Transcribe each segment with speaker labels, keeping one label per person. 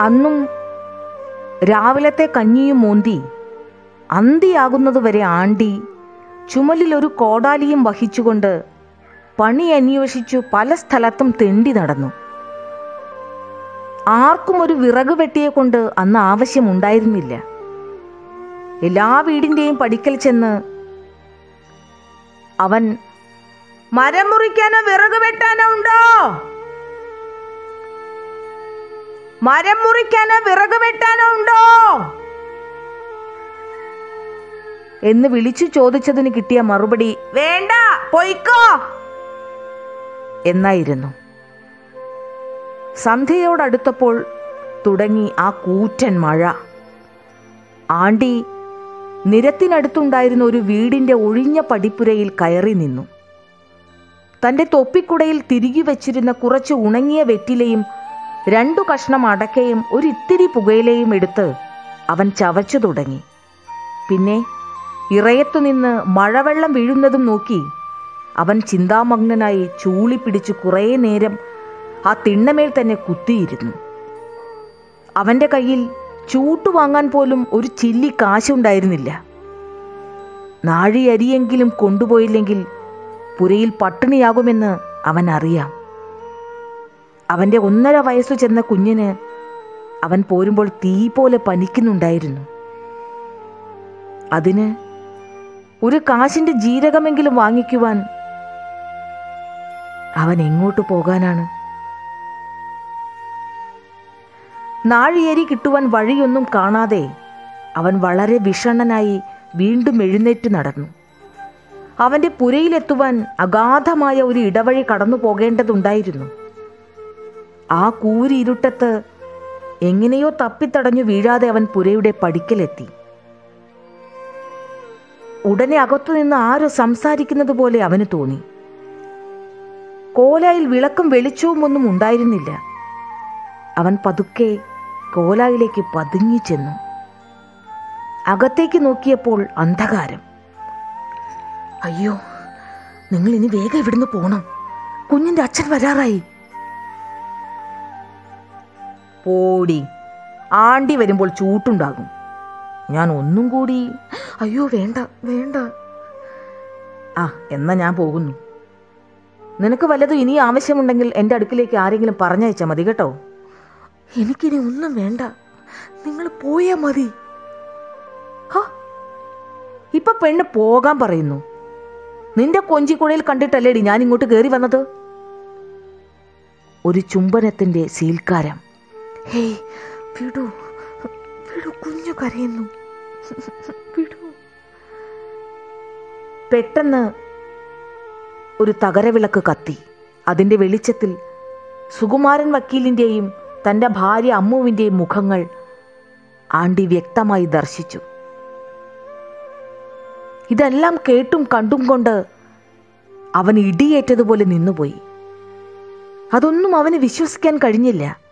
Speaker 1: അന്നും രാവിലത്തെ കഞ്ഞിയും മോന്തി അന്തിയാകുന്നതുവരെ ആണ്ടി ചുമലിലൊരു കോടാലിയും വഹിച്ചുകൊണ്ട് പണി അന്വേഷിച്ചു പല സ്ഥലത്തും തെണ്ടി നടന്നു. ആർക്കും ഒരു വിറക് വെട്ടിയെ കൊണ്ട് അന്ന് ആവശ്യമുണ്ടായിരുന്നില്ല. എല്ലാ വീടിന്റെയും പടിക്കൽ ചെന്ന് അവൻ മരം മുറിക്കാനോ വിറക് വെട്ടാനോ ഉണ്ടോ? മരം മുറിക്കാനോ വിറക് വെട്ടാനോ ഉണ്ടോ? എന്ന് വിളിച്ചു ചോദിച്ചതിന് കിട്ടിയ മറുപടി വേണ്ട പൊയ്ക്കോ. എന്നായിരുന്നു. സന്ധ്യയോടടുത്തപ്പോൾ തുടങ്ങി ആ കൂറ്റൻ മഴ. ആണ്ടി നിരത്തിനടുത്തുണ്ടായിരുന്ന ഒരു വീടിന്റെ ഒഴിഞ്ഞ പടിപ്പുരയിൽ കയറി നിന്നു. തന്റെ തൊപ്പിക്കുടയിൽ തിരികെ വച്ചിരുന്ന കുറച്ച് ഉണങ്ങിയ വെറ്റിലയും രണ്ടു കഷ്ണം അടക്കയും ഒരിത്തിരി പുകയിലയും എടുത്ത് അവൻ ചവച്ചു തുടങ്ങി. പിന്നെ ഇറയത്തുനിന്ന് മഴവെള്ളം വീഴുന്നതും നോക്കി അവൻ ചിന്താമഗ്നനായി ചൂളി പിടിച്ച് കുറേ നേരം ആ തിണ്ണമേൽ തന്നെ കുത്തിയിരുന്നു. അവന്റെ കയ്യിൽ ചൂട്ടു വാങ്ങാൻ പോലും ഒരു ചില്ലി കാശുണ്ടായിരുന്നില്ല. നാഴിയരിയെങ്കിലും കൊണ്ടുപോയില്ലെങ്കിൽ പുരയിൽ പട്ടിണിയാകുമെന്ന് അവൻ അറിയാം അവന്റെ ഒന്നര വയസ്സു ചെന്ന കുഞ്ഞിന് അവൻ പോരുമ്പോൾ തീ പോലെ പനിക്കുന്നുണ്ടായിരുന്നു. അതിന് ഒരു കാശിന്റെ ജീരകമെങ്കിലും വാങ്ങിക്കുവാൻ അവൻ എങ്ങോട്ട് പോകാനാണ്? നാഴിയേരി കിട്ടുവാൻ വഴിയൊന്നും കാണാതെ അവൻ വളരെ വിഷണ്ണനായി വീണ്ടും എഴുന്നേറ്റ് നടന്നു. അവന്റെ പുരയിലെത്തുവാൻ അഗാധമായ ഒരു ഇടവഴി കടന്നു പോകേണ്ടതുണ്ടായിരുന്നു ആ കൂരിരുട്ടത്ത് എങ്ങനെയോ തപ്പിത്തടഞ്ഞു വീഴാതെ അവൻ പുരയുടെ പടിക്കലെത്തി. ഉടനെ അകത്തുനിന്ന് ആരോ സംസാരിക്കുന്നത് പോലെ അവന് തോന്നി. കോലായിൽ വിളക്കും വെളിച്ചവും ഒന്നും ഉണ്ടായിരുന്നില്ല. അവൻ പതുക്കെ കോലായിലേക്ക് പതുങ്ങി ചെന്നു. അകത്തേക്ക് നോക്കിയപ്പോൾ അന്ധകാരം. അയ്യോ നിങ്ങൾ ഇനി വേഗം ഇവിടുന്ന് പോണം. കുഞ്ഞിന്റെ അച്ഛൻ വരാറായി. പോടി. ആണ്ടി വരുമ്പോൾ ചൂട്ടുണ്ടാകും. ഞാൻ ഒന്നും കൂടി അയ്യോ വേണ്ട വേണ്ട. ആ എന്നാ ഞാൻ പോകുന്നു. നിനക്ക് വല്ലതും ഇനി ആവശ്യമുണ്ടെങ്കിൽ എന്റെ അടുക്കിലേക്ക് ആരെങ്കിലും പറഞ്ഞയച്ചാൽ മതി കേട്ടോ. എനിക്കിനി ഒന്നും വേണ്ട. നിങ്ങൾ പോയാ മതി. ഇപ്പൊ പെണ്ണ് പോകാൻ പറയുന്നു. നിന്റെ കൊഞ്ചിക്കുഴയിൽ കണ്ടിട്ടല്ലേടി ഞാൻ ഇങ്ങോട്ട് കയറി വന്നത്? ഒരു ചുംബനത്തിന്റെ സീൽക്കാരം ഹേയ് വിടൂ. വിടൂ കുഞ്ഞു കരയുന്നു. വിടൂ. പെട്ടെന്ന് ഒരു തകരവിളക്ക് കത്തി. അതിന്റെ വെളിച്ചത്തിൽ സുകുമാരൻ വക്കീലിന്റെയും തന്റെ ഭാര്യ അമ്മുവിന്റെയും മുഖങ്ങൾ ആണ്ടി വ്യക്തമായി ദർശിച്ചു. ഇതെല്ലാം കേട്ടും കണ്ടും കൊണ്ട് അവൻ ഇടിയേറ്റതുപോലെ നിന്നുപോയി. അതൊന്നും അവന് വിശ്വസിക്കാൻ കഴിഞ്ഞില്ല.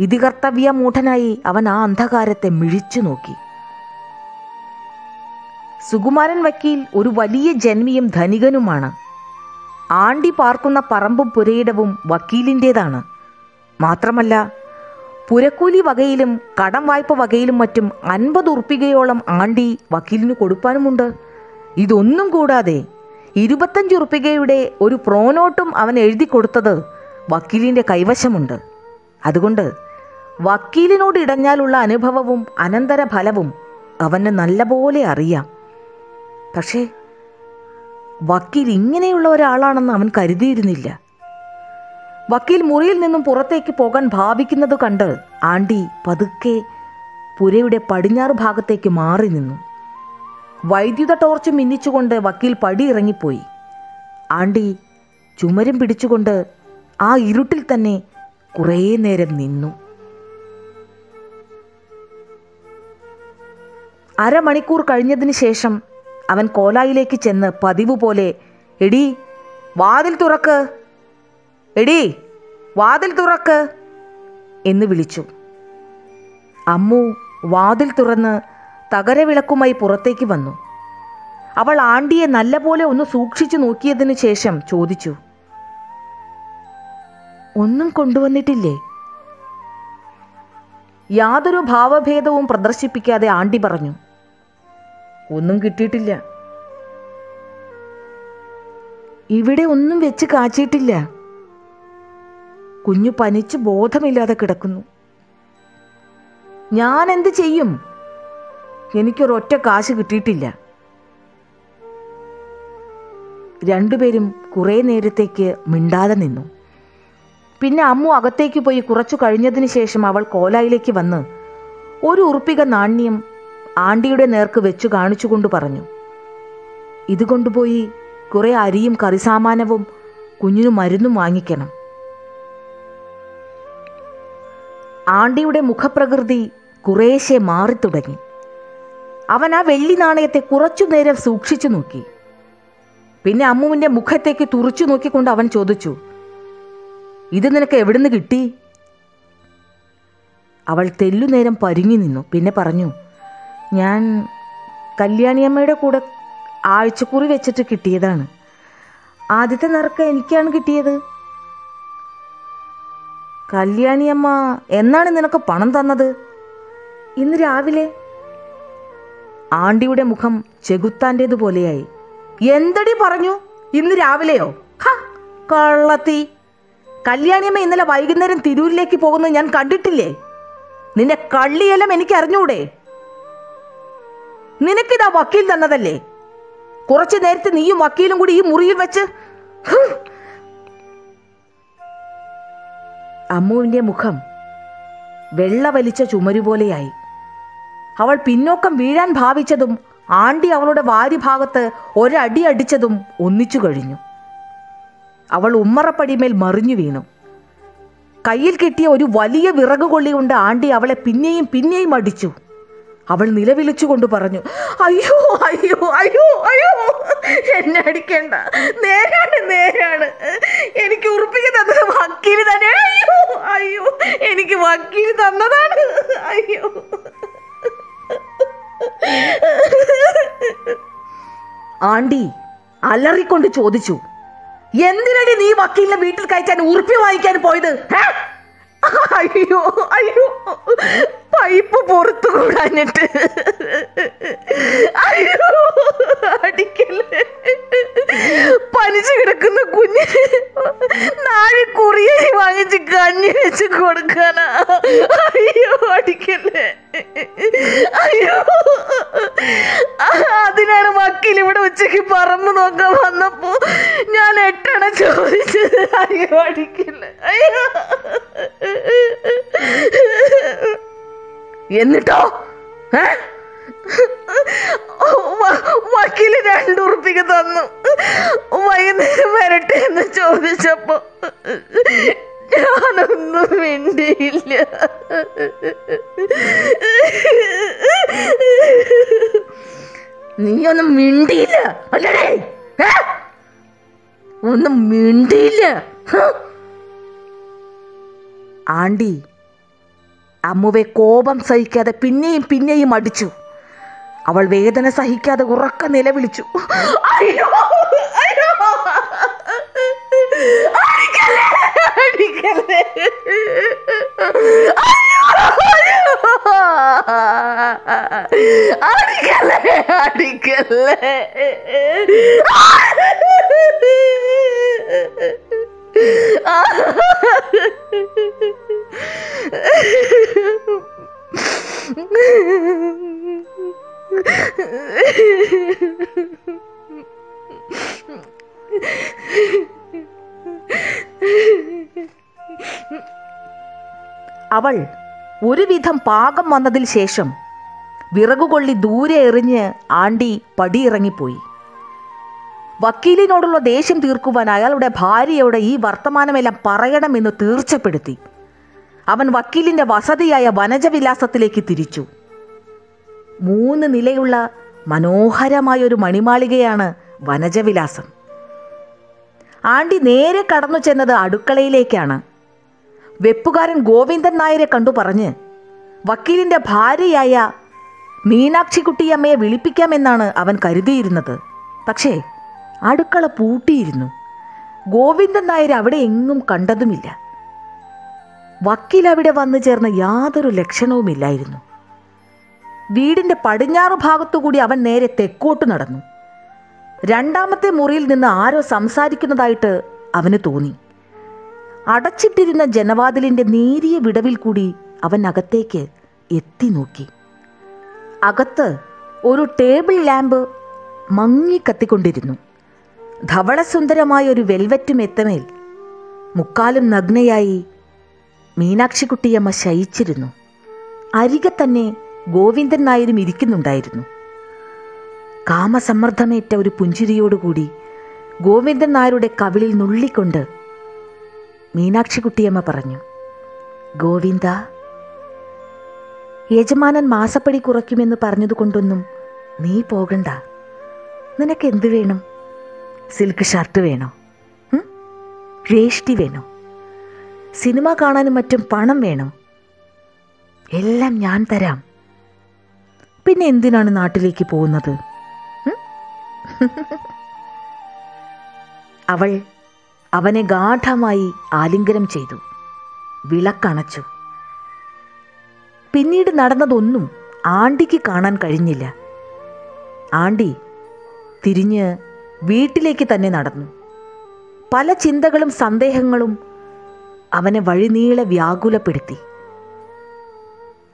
Speaker 1: ഇതികർത്തവ്യ മൂഢനായി അവൻ ആ അന്ധകാരത്തെ മിഴിച്ചു നോക്കി. സുകുമാരൻ വക്കീൽ ഒരു വലിയ ജന്മിയും ധനികനുമാണ്. ആണ്ടി പാർക്കുന്ന പറമ്പും പുരയിടവും വക്കീലിന്റേതാണ്. മാത്രമല്ല പുരക്കൂലി വകയിലും കടം വായ്പ വകയിലും മറ്റും അൻപത് ഉറുപ്പികയോളം ആണ്ടി വക്കീലിന് കൊടുക്കാനുമുണ്ട് ഇതൊന്നും കൂടാതെ ഇരുപത്തഞ്ച് ഉറുപ്പികയുടെ ഒരു പ്രോനോട്ടും അവൻ എഴുതി കൊടുത്തത് വക്കീലിന്റെ കൈവശമുണ്ട്. അതുകൊണ്ട് വക്കീലിനോട് ഇടഞ്ഞാലുള്ള അനുഭവവും അനന്തരഫലവും അവന് നല്ലപോലെ അറിയാം. പക്ഷേ വക്കീൽ ഇങ്ങനെയുള്ള ഒരാളാണെന്ന് അവൻ കരുതിയിരുന്നില്ല. വക്കീൽ മുറിയിൽ നിന്നും പുറത്തേക്ക് പോകാൻ ഭാവിക്കുന്നത് കണ്ട് ആണ്ടി പതുക്കെ പുരയുടെ പടിഞ്ഞാറ് ഭാഗത്തേക്ക് മാറി നിന്നു. വൈദ്യുത ടോർച്ച് മിന്നിച്ചുകൊണ്ട് വക്കീൽ പടി ഇറങ്ങിപ്പോയി ആണ്ടി ചുമരും പിടിച്ചുകൊണ്ട് ആ ഇരുട്ടിൽ തന്നെ കുറേ നേരം നിന്നു. അരമണിക്കൂർ കഴിഞ്ഞതിന് ശേഷം അവൻ കോലായിലേക്ക് ചെന്ന് പതിവ് പോലെ എടി വാതിൽ തുറക്ക്. എടി വാതിൽ തുറക്ക്. എന്ന് വിളിച്ചു. അമ്മു വാതിൽ തുറന്ന് തകരവിളക്കുമായി പുറത്തേക്ക് വന്നു. അവൾ ആണ്ടിയെ നല്ലപോലെ ഒന്ന് സൂക്ഷിച്ചു നോക്കിയതിനു ശേഷം ചോദിച്ചു ഒന്നും കൊണ്ടുവന്നിട്ടില്ലേ? യാതൊരു ഭാവഭേദവും പ്രദർശിപ്പിക്കാതെ ആണ്ടി പറഞ്ഞു ഒന്നും കിട്ടിയിട്ടില്ല. ഇവിടെ ഒന്നും വെച്ച് കാച്ചിട്ടില്ല കുഞ്ഞു പനിച്ച് ബോധമില്ലാതെ കിടക്കുന്നു. ഞാൻ എന്ത് ചെയ്യും? എനിക്കൊരൊറ്റ കാശ് കിട്ടിയിട്ടില്ല. രണ്ടുപേരും കുറേ നേരത്തേക്ക് മിണ്ടാതെ നിന്നു. പിന്നെ അമ്മു അകത്തേക്ക് പോയി കുറച്ചു കഴിഞ്ഞതിന് ശേഷം അവൾ കോലായിലേക്ക് വന്ന് ഒരു ഉറുപ്പിക നാണ്യം ആണ്ടിയുടെ നേർക്ക് വെച്ചു കാണിച്ചുകൊണ്ട് പറഞ്ഞു ഇത് കൊണ്ടുപോയി കുറെ അരിയും കറിസാമാനവും കുഞ്ഞിനു മരുന്നും വാങ്ങിക്കണം. ആണ്ടിയുടെ മുഖപ്രകൃതി കുറേശ്ശെ മാറിത്തുടങ്ങി. അവൻ ആ വെള്ളി നാണയത്തെ കുറച്ചു നേരം സൂക്ഷിച്ചു നോക്കി. പിന്നെ അമ്മുവിന്റെ മുഖത്തേക്ക് തുറച്ചു നോക്കിക്കൊണ്ട് അവൻ ചോദിച്ചു ഇത് നിനക്ക് എവിടുന്ന് കിട്ടി? അവൾ തെല്ലുനേരം പരുങ്ങി നിന്നു. പിന്നെ പറഞ്ഞു ഞാൻ കല്യാണിയമ്മയുടെ കൂടെ ആഴ്ചക്കുറി വെച്ചിട്ട് കിട്ടിയതാണ്. ആദ്യത്തെ നറുക്ക് എനിക്കാണ് കിട്ടിയത്. കല്യാണിയമ്മ എന്നാണ് നിനക്ക് പണം തന്നത്? ഇന്ന് രാവിലെ ആണ്ടിയുടെ മുഖം ചെകുത്താന്റേതുപോലെയായി എന്തടി പറഞ്ഞു? ഇന്ന് രാവിലെയോ? ഹ കള്ളത്തി. കല്യാണിയമ്മ ഇന്നലെ വൈകുന്നേരം തിരൂരിലേക്ക് പോകുന്നത് ഞാൻ കണ്ടിട്ടില്ലേ? നിന്റെ കള്ളിയെല്ലാം എനിക്ക് അറിഞ്ഞൂടെ നിനക്കിതാ വക്കീൽ തന്നതല്ലേ? കുറച്ചു നേരത്തെ നീയും വക്കീലും കൂടി ഈ മുറിയിൽ വെച്ച്. അമ്മുവിന്റെ മുഖം വെള്ള വലിച്ച ചുമരുപോലെയായി. അവൾ പിന്നോക്കം വീഴാൻ ഭാവിച്ചതും ആണ്ടി അവളുടെ വാരിഭാഗത്ത് ഒരടി അടിച്ചതും ഒന്നിച്ചു കഴിഞ്ഞു. അവൾ ഉമ്മറപ്പടിമേൽ മറിഞ്ഞു വീണു. കയ്യിൽ കിട്ടിയ ഒരു വലിയ വിറകുകൊള്ളി കൊണ്ട് ആണ്ടി അവളെ പിന്നെയും പിന്നെയും അടിച്ചു. അവൾ നിലവിളിച്ചുകൊണ്ട് പറഞ്ഞു അയ്യോ അയ്യോ അയ്യോ അയ്യോ എന്നെ അടിക്കണ്ട. നേരാണ് നേരാണ്. എനിക്ക് ഉറപ്പിക്ക് തന്നത് വക്കീൽ തന്നെ. അയ്യോ അയ്യോ എനിക്ക് വക്കീൽ തന്നതാണ്. അയ്യോ. ആണ്ടി അലറിക്കൊണ്ട് ചോദിച്ചു എന്തിനടി നീ വക്കീലിനെ വീട്ടിൽ കയറ്റാൻ ഉറുപ്പി വാങ്ങിക്കാൻ പോയത്? അയ്യോ അയ്യോ. പൈപ്പ് പുറത്തു കൂടാഞ്ഞിട്ട്. അയ്യോ അടിക്കല്ലേ പനിച്ചു കിടക്കുന്ന കുഞ്ഞിന് നാഴി കുറിയ വാങ്ങിച്ച് കഞ്ഞി വെച്ച് കൊടുക്കാനാ. അയ്യോ അടിക്കല്ലേ അയ്യോ. അതിനാണ് വക്കീൽ ഇവിടെ ഉച്ചയ്ക്ക് പറമ്പ് നോക്കാൻ വന്നപ്പോ ഞാൻ എട്ടണ ചോദിച്ചത്. അയ്യോ അടിക്കില്ല അയ്യോ. എന്നിട്ടോ? വക്കീൽ രണ്ടുറുപ്പിക്ക് തന്നു. വൈകുന്നേരം വരട്ടെ എന്ന് ചോദിച്ചപ്പോ ഞാനൊന്നും മിണ്ടിയില്ല. നീയൊന്നും മിണ്ടിയില്ല. അല്ലടേ? ഒന്നും മിണ്ടിയില്ല. ആണ്ടി അമ്മുവെ കോപം സഹിക്കാതെ പിന്നെയും പിന്നെയും അടിച്ചു. അവൾ വേദന സഹിക്കാതെ ഉറക്ക നിലവിളിച്ചു. അയ്യോ അയ്യോ അടിക്കല്ലേ അവൾ ഒരുവിധം പാകം വന്നതിൽ ശേഷം വിറകുകൊള്ളി ദൂരെ എറിഞ്ഞ് ആണ്ടി പടിയിറങ്ങിപ്പോയി. വക്കീലിനോടുള്ള ദേഷ്യം തീർക്കുവാൻ അയാളുടെ ഭാര്യയോട് ഈ വർത്തമാനമെല്ലാം പറയണമെന്ന് തീർച്ചപ്പെടുത്തി. അവൻ വക്കീലിന്റെ വസതിയായ വനജവിലാസത്തിലേക്ക് തിരിച്ചു. മൂന്ന് നിലയുള്ള മനോഹരമായ ഒരു മണിമാളികയാണ് വനജവിലാസം. ആണ്ടി നേരെ കടന്നു ചെന്നത് അടുക്കളയിലേക്കാണ്. വെപ്പുകാരൻ ഗോവിന്ദൻ നായരെ കണ്ടു പറഞ്ഞ് വക്കീലിന്റെ ഭാര്യയായ മീനാക്ഷിക്കുട്ടിയമ്മയെ വിളിപ്പിക്കാമെന്നാണ് അവൻ കരുതിയിരുന്നത്. പക്ഷേ അടുക്കള പൂട്ടിയിരുന്നു. ഗോവിന്ദൻ നായർ അവിടെ എങ്ങും കണ്ടതുമില്ല. വക്കീൽ അവിടെ വന്നു ചേർന്ന യാതൊരു ലക്ഷണവുമില്ലായിരുന്നു. വീടിന്റെ പടിഞ്ഞാറ് ഭാഗത്തുകൂടി അവൻ നേരെ തെക്കോട്ട് നടന്നു. രണ്ടാമത്തെ മുറിയിൽ നിന്ന് ആരോ സംസാരിക്കുന്നതായിട്ട് അവന് തോന്നി. അടച്ചിട്ടിരുന്ന ജനവാതിലിന്റെ നേരിയ വിടവിൽ കൂടി അവൻ അകത്തേക്ക് എത്തി നോക്കി. അകത്ത് ഒരു ടേബിൾ ലാമ്പ് മങ്ങി കത്തിക്കൊണ്ടിരുന്നു. ധവളസുന്ദരമായ ഒരു വെൽവെറ്റ് മെത്തമേൽ മുക്കാലും നഗ്നയായി മീനാക്ഷിക്കുട്ടിയമ്മ ശയിച്ചിരുന്നു. അരികെ തന്നെ ഗോവിന്ദൻ നായരും ഇരിക്കുന്നുണ്ടായിരുന്നു. കാമസമ്മർദ്ദമേറ്റ ഒരു പുഞ്ചിരിയോടുകൂടി ഗോവിന്ദൻ നായരുടെ കവിളിൽ നുള്ളിക്കൊണ്ട് മീനാക്ഷിക്കുട്ടിയമ്മ പറഞ്ഞു. ഗോവിന്ദ യജമാനൻ മാസപ്പടി കുറയ്ക്കുമെന്ന് പറഞ്ഞതുകൊണ്ടൊന്നും നീ പോകണ്ട. നിനക്ക് എന്ത് വേണം? സിൽക്ക് ഷർട്ട് വേണോ? വേഷ്ടി വേണോ? സിനിമ കാണാനും മറ്റും പണം വേണോ? എല്ലാം ഞാൻ തരാം. പിന്നെ എന്തിനാണ് നാട്ടിലേക്ക് പോകുന്നത്? അവൾ അവനെ ഗാഠമായി ആലിംഗനം ചെയ്തു. വിളക്കണച്ചു. പിന്നീട് നടന്നതൊന്നും ആണ്ടിക്ക് കാണാൻ കഴിഞ്ഞില്ല. ആണ്ടി തിരിഞ്ഞ് വീട്ടിലേക്ക് തന്നെ നടന്നു. പല ചിന്തകളും സന്ദേഹങ്ങളും അവനെ വഴിനീളെ വ്യാകുലപ്പെടുത്തി.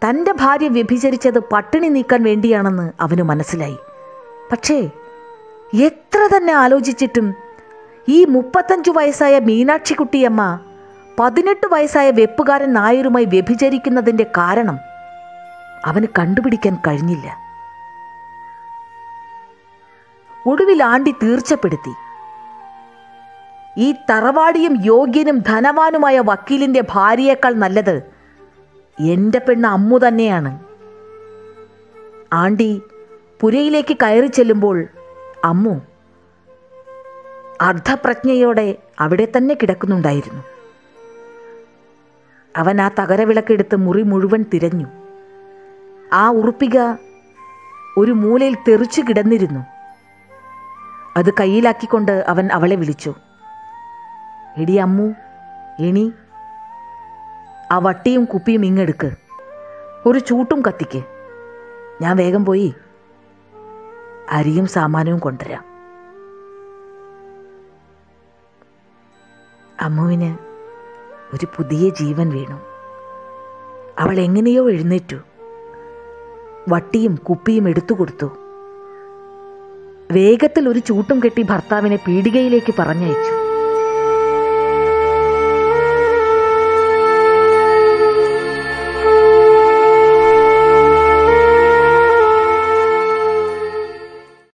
Speaker 1: തന്റെ ഭാര്യ വ്യഭിചരിച്ചത് പട്ടിണി നീക്കാൻ വേണ്ടിയാണെന്ന് അവന് മനസ്സിലായി. പക്ഷേ എത്ര തന്നെ ആലോചിച്ചിട്ടും ഈ മുപ്പത്തഞ്ചു വയസ്സായ മീനാക്ഷിക്കുട്ടിയമ്മ പതിനെട്ട് വയസ്സായ വെപ്പുകാരൻ നായരുമായി വ്യഭിചരിക്കുന്നതിന്റെ കാരണം അവന് കണ്ടുപിടിക്കാൻ കഴിഞ്ഞില്ല. ഒടുവിൽ ആണ്ടി തീർച്ചപ്പെടുത്തി. ഈ തറവാടിയും യോഗ്യനും ധനവാനുമായ വക്കീലിന്റെ ഭാര്യയേക്കാൾ നല്ലത് എന്റെ പെണ്ണ് അമ്മു തന്നെയാണ്. ആണ്ടി പുരയിലേക്ക് കയറി ചെല്ലുമ്പോൾ അമ്മു അർദ്ധപ്രജ്ഞയോടെ അവിടെ തന്നെ കിടക്കുന്നുണ്ടായിരുന്നു. അവൻ ആ തകരവിളക്കെടുത്ത് മുറി മുഴുവൻ തിരഞ്ഞു. ആ ഉറുപ്പിക ഒരു മൂലയിൽ തെറിച്ചു കിടന്നിരുന്നു. അത് കയ്യിലാക്കിക്കൊണ്ട് അവൻ അവളെ വിളിച്ചു. എടി അമ്മു എണി. ആ വട്ടിയും കുപ്പിയും ഇങ്ങെടുക്ക്. ഒരു ചൂട്ടും കത്തിക്ക്. ഞാൻ വേഗം പോയി. അരിയും സാമാനവും കൊണ്ടുവരാം. അമ്മുവിന് ഒരു പുതിയ ജീവൻ വീണു. അവൾ എങ്ങനെയോ എഴുന്നേറ്റു. വട്ടിയും കുപ്പിയും എടുത്തു കൊടുത്തു. വേഗത്തിൽ ഒരു ചൂട്ടും കെട്ടി ഭർത്താവിനെ പീടികയിലേക്ക് പറഞ്ഞയച്ചു.